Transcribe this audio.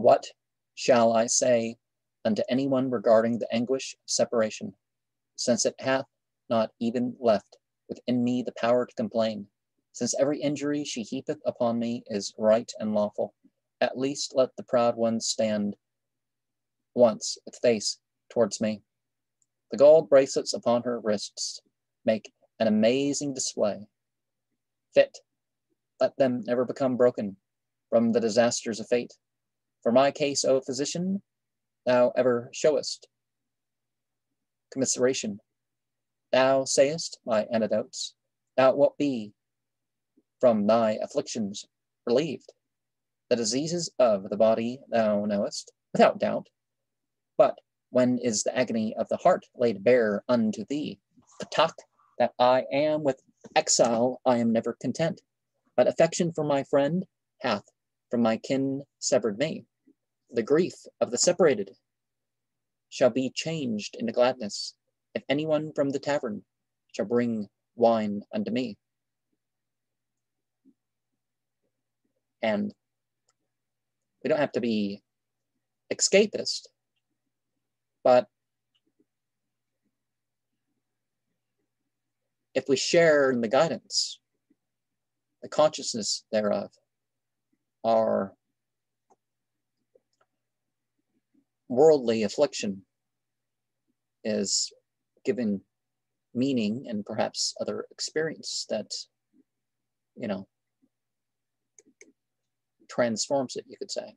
What shall I say unto anyone regarding the anguish of separation, since it hath not even left within me the power to complain? Since every injury she heapeth upon me is right and lawful, at least let the proud one stand once with face towards me. The gold bracelets upon her wrists make an amazing display. Fit, let them never become broken from the disasters of fate. For my case, O physician, thou ever showest commiseration. Thou sayest, my antidotes, thou wilt be from thy afflictions relieved. The diseases of the body thou knowest, without doubt. But when is the agony of the heart laid bare unto thee? The talk that I am with exile, I am never content. But affection for my friend hath from my kin severed me. The grief of the separated shall be changed into gladness if anyone from the tavern shall bring wine unto me. And we don't have to be escapist, but if we share in the guidance, the consciousness thereof, our worldly affliction is given meaning and perhaps other experience that, you know, transforms it, you could say.